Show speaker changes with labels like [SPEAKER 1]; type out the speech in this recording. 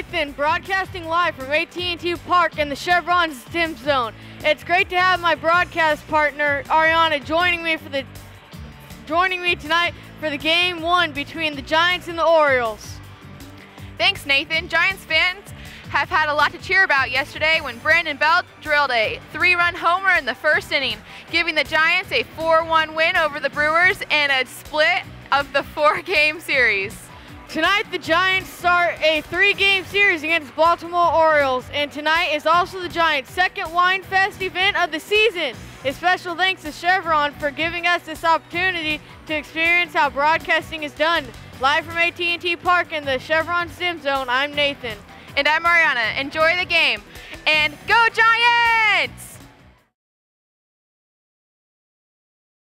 [SPEAKER 1] Nathan, broadcasting live from AT&T Park in the Chevron STEM Zone. It's great to have my broadcast partner Ariana joining me for the joining me tonight for the game one between the Giants and the Orioles.
[SPEAKER 2] Thanks, Nathan. Giants fans have had a lot to cheer about yesterday when Brandon Belt drilled a three-run homer in the first inning, giving the Giants a 4-1 win over the Brewers and a split of the four-game series.
[SPEAKER 1] Tonight, the Giants start a three-game series against Baltimore Orioles, and tonight is also the Giants' second Wine Fest event of the season. A special thanks to Chevron for giving us this opportunity to experience how broadcasting is done. Live from AT&T Park in the Chevron STEM Zone, I'm Nathan.
[SPEAKER 2] And I'm Mariana. Enjoy the game. And!